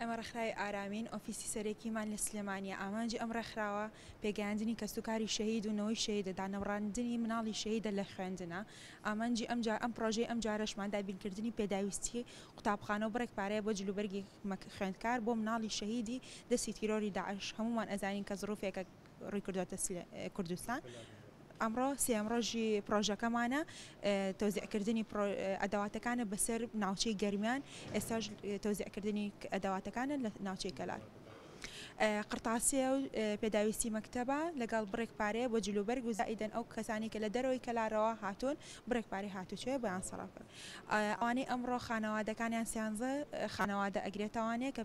ئێمە ڕێکخراوی ئارامین، ئۆفیسی سەرەکیمان لە سلێمانییە، ئامانجی ئەم ڕێکخراوە پێگەیاندنی کەسوکاری شەهید و نەوەی شەهیدە، دانەبڕاندنی مناڵی شەهیدە لە خوێندنا، ئامانجی ئەم پڕۆژەی ئەمجارەشمان دابینکردنی پێداویستیی قوتابخانە و بڕێک پارەیە بۆ جلوبەرگی خوێندکار بۆ مناڵی شەهیدی دەستی تیرۆری داعش، هەموومان ئەزانین کە زڕوفێکە ڕوویکردووەتە کوردستان. ئەمڕۆ سێیەم ڕۆژی پڕۆژەکەمانە تۆزیعکردنی ئەدەواتەکانە بەسەر ناوچەی گەرمیان ئێستاش تۆزیعکردنی ئەدەواتەکانە لە ناوچەی کەلار. قرتاسێ و پێداویستی مەکتتەبە لەگەڵ بڕێک پارێ بۆ جلوبەرگ و زائیدەن ئەو کەسانی کە لە دەرەوەی کەلارەوە هاتوون بڕێک پارێ هاتوچێ بۆیان سەرفکرد ئەوانەی ئەمڕۆ خانەوادەکانیان سیانزە خانەوادە ئەگرێتوانێت کە